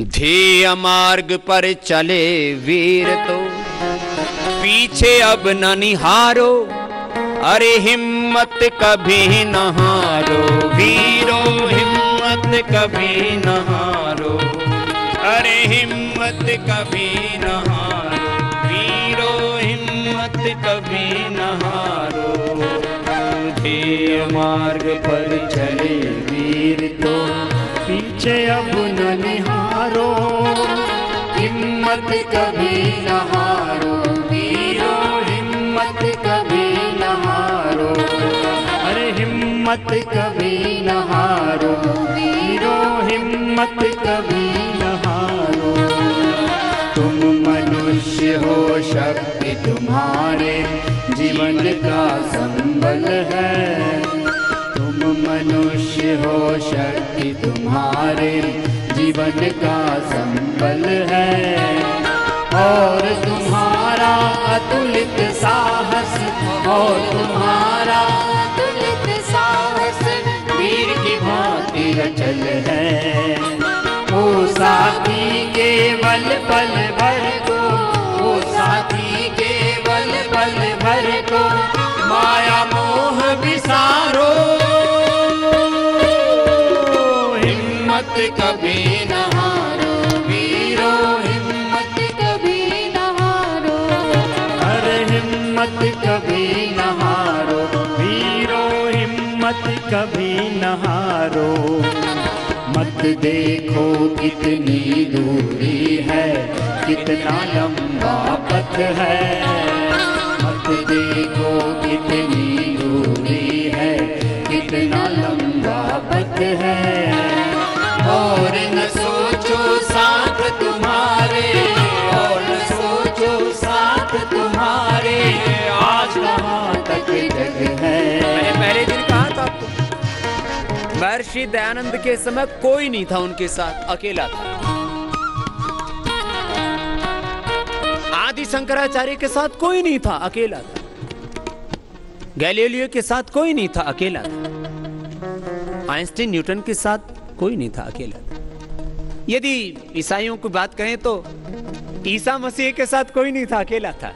ध्येय मार्ग पर चले वीर तो। पीछे अब न निहारो, अरे हिम्मत कभी न हारो। वीरो, हिम्मत कभी न हारो। अरे हिम्मत कभी न हारो। वीरो, हिम्मत कभी न हारो। ध्येय मार्ग पर चले वीर तो। पीछे अब न निहारो। हिम्मत कभी न हारो। वीरो, हिम्मत कभी न हारो। अरे हिम्मत कभी न हारो। वीरो, हिम्मत कभी न हारो। तुम मनुष्य हो, शक्ति तुम्हारे। जीवन का संबल है। तुम मनुष्य हो, शक्ति तुम्हारे जीवन का संबल है। और तुम्हारा अतुलित साहस, और तुम्हारा अतुलित साहस वीर की भांति रचल है। ओ साथी केवल पल भर हिम्मत कभी न हारो, वीरो हिम्मत कभी न हारो। अरे हिम्मत कभी न हारो, वीरो हिम्मत कभी न हारो। मत देखो कितनी दूरी है, कितना लंबा पथ है। मत देखो कितनी दूरी है, कितना लंबा पथ है। महर्षि दयानंद के समय कोई नहीं था उनके साथ, अकेला था। आदि शंकराचार्य के साथ कोई नहीं था, अकेला था। गैलीलियो के साथ कोई नहीं था, अकेला था। आइंस्टीन न्यूटन के साथ कोई नहीं था, अकेला था। यदि ईसाइयों की बात करें तो ईसा मसीह के साथ कोई नहीं था, अकेला था।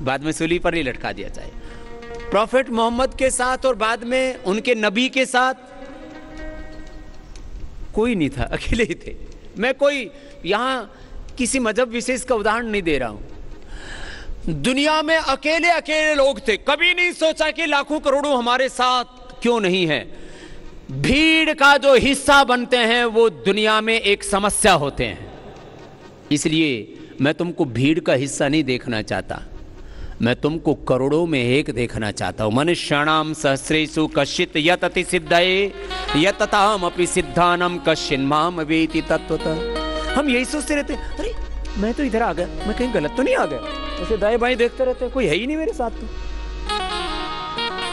बाद में सूली पर ही लटका दिया जाए प्रॉफेट मोहम्मद के साथ और बाद में उनके नबी के साथ? कोई नहीं था, अकेले ही थे। मैं कोई यहाँ किसी मज़हब विशेष का उदाहरण नहीं दे रहा हूँ। दुनिया में अकेले अकेले लोग थे। कभी नहीं सोचा कि लाखों करोड़ों हमारे साथ क्यों नहीं है। भीड़ का जो हिस्सा बनते हैं, वो दुनिया में एक समस्या होते हैं। इसलिए मैं तुमको भीड़ का हिस्सा नहीं देखना चाहता। मैं तुमको करोड़ों में एक देखना चाहता हूँ। मनुष्याणाम सहस्रेशु कश्चित यतति सिद्धये, यतताम अपि सिद्धानम कश्चिन्माम वेति तत्वतः हम यही सोचते रहते अरे, मैं तो इधर आ गया। मैं कहीं गलत तो नहीं आ गया? ऐसे दाएँ बाएँ देखते रहते कोई है ही नहीं मेरे साथ तो।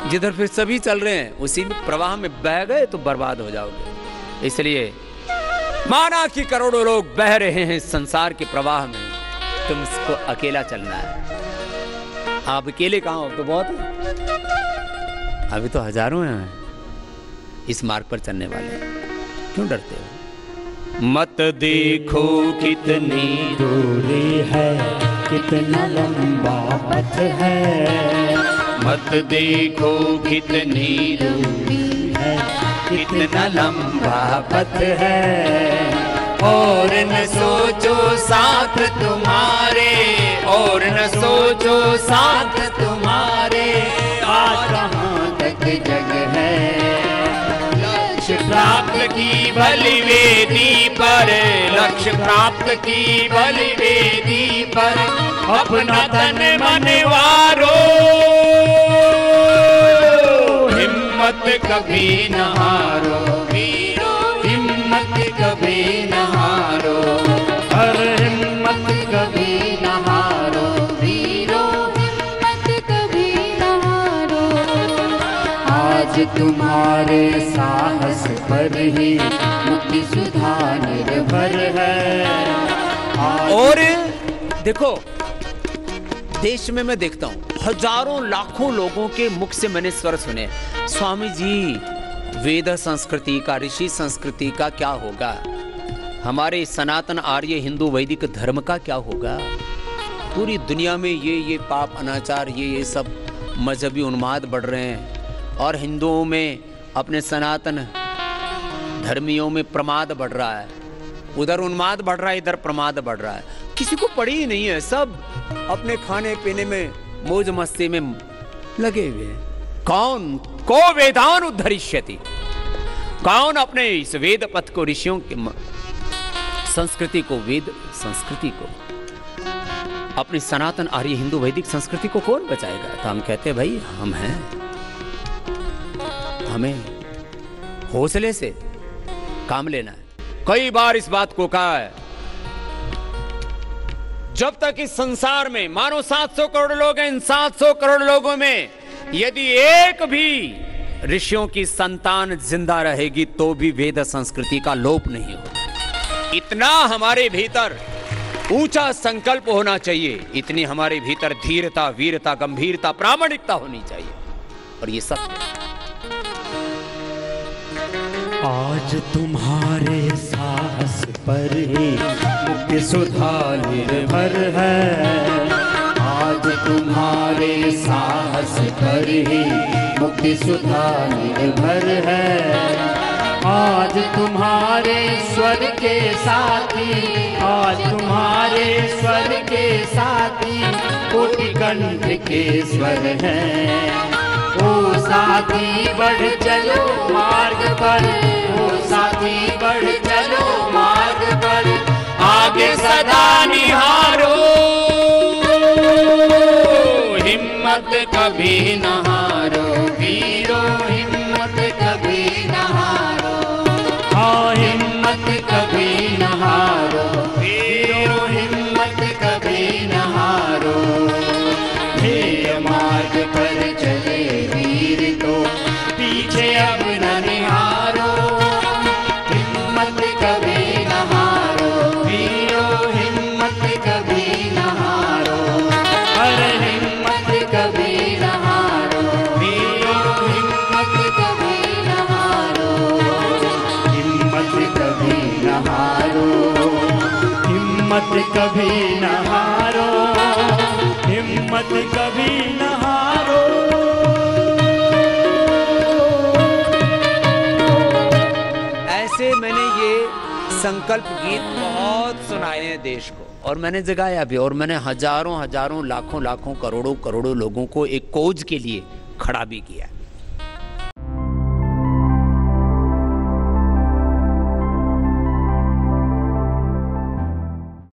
जिधर फिर सभी चल रहे हैं, उसी में प्रवाह में बह गए तो बर्बाद हो जाओगे। इसलिए माना कि करोड़ों लोग बह रहे हैं संसार के प्रवाह में। तुमको अकेला चलना है। आप अकेले कहाँ हो? तो बहुत है। अभी तो हज़ारों हैं। इस मार्ग पर चलने वाले। क्यों डरते हो? मत देखो कितनी दूरी है कितना लंबा पथ है। मत देखो कितनी दूरी है कितना लंबा पथ है। और न सोचो साथ तुम्हारे। और न सोचो साथ तुम्हारे कहाँ तक जग है। लक्ष्य प्राप्त की भली बलिवेदी पर, लक्ष्य प्राप्त की भली बलिवेदी पर अपना तन वारो हिम्मत कभी न हारो। तुम्हारे साहस पर ही मुक्ति सुधा निर्भर है। और देखो, देश में मैं देखता हूँ, हज़ारों लाखों लोगों के मुख से मैंने स्वर सुने। स्वामी जी, वेद संस्कृति का, ऋषि संस्कृति का क्या होगा? हमारे सनातन आर्य हिंदू वैदिक धर्म का क्या होगा? पूरी दुनिया में ये ये पाप, अनाचार, ये ये सब मजहबी उन्माद बढ़ रहे हैं। और हिंदुओं में अपने सनातन धर्मियों में प्रमाद बढ़ रहा है। उधर उन्माद बढ़ रहा है, इधर प्रमाद बढ़ रहा है। किसी को पड़ी ही नहीं है, सब अपने खाने पीने में, मौज मस्ती में लगे हुए हैं। कौन, को वेदान उद्धरिष्यति? कौन अपने इस वेद पथ को, ऋषियों के संस्कृति को, वेद संस्कृति को, अपनी सनातन आर्य हिंदू वैदिक संस्कृति को कौन बचाएगा? तो हम कहते हैं, भाई, हम हैं। हमें हौसले से काम लेना है। कई बार इस बात को कहा है। जब तक इस संसार में मानो 700 करोड़ लोग हैं, इन 700 करोड़ लोगों में यदि एक भी ऋषियों की संतान ज़िंदा रहेगी तो भी वेद संस्कृति का लोप नहीं होगा। इतना हमारे भीतर ऊँचा संकल्प होना चाहिए, इतनी हमारे भीतर धीरता, वीरता, गंभीरता, प्रामाणिकता होनी चाहिए। और ये सब आज तुम्हारे साहस पर ही मुक्ति सुधा निर्भर है। आज तुम्हारे साहस पर ही मुक्ति सुधा निर्भर है। आज तुम्हारे स्वर के साथी, आज तुम्हारे स्वर के साथी कोटि कंठ के स्वर हैं। ओ साथी, बढ़ चलो मार्ग पर। ओ साथी, बढ़ चलो मार्ग पर। आगे सदा निहारो। हिम्मत कभी न हिम्मत कभी न हारो, हिम्मत कभी न हारो। ऐसे मैंने ये संकल्प गीत बहुत सुनाए हैं देश को। और मैंने जगाया भी, और मैंने हज़ारों हज़ारों, लाखों लाखों, करोड़ों करोड़ों लोगों को एक कोज के लिए खड़ा भी किया